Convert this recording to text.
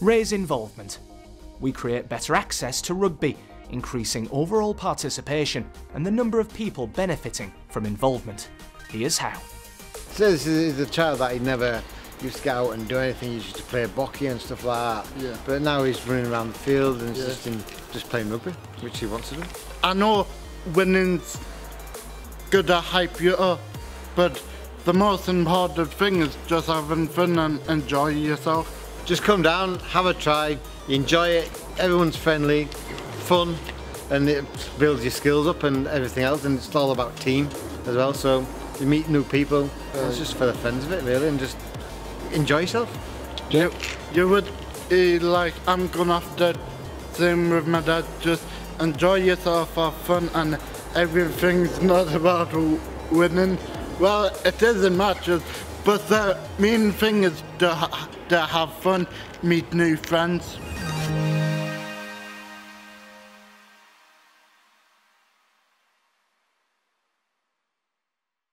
Raise involvement. We create better access to rugby, increasing overall participation and the number of people benefiting from involvement. Here's how. So this is a child that he never used to get out and do anything. He used to play hockey and stuff like that. Yeah. But now he's running around the field and he's Yeah. just in, just playing rugby, which he wants to do. I know winning's good to hype you up, but the most important thing is just having fun and enjoying yourself. Just come down, have a try, enjoy it. Everyone's friendly, fun, and it builds your skills up and everything else. And it's all about team as well. So you meet new people. It's just for the friends of it, really, and just enjoy yourself. You, you would be like, I'm have the same with my dad, just enjoy yourself, have fun, and everything's not about winning. Well, it is in matches, but the main thing is to, to have fun, meet new friends.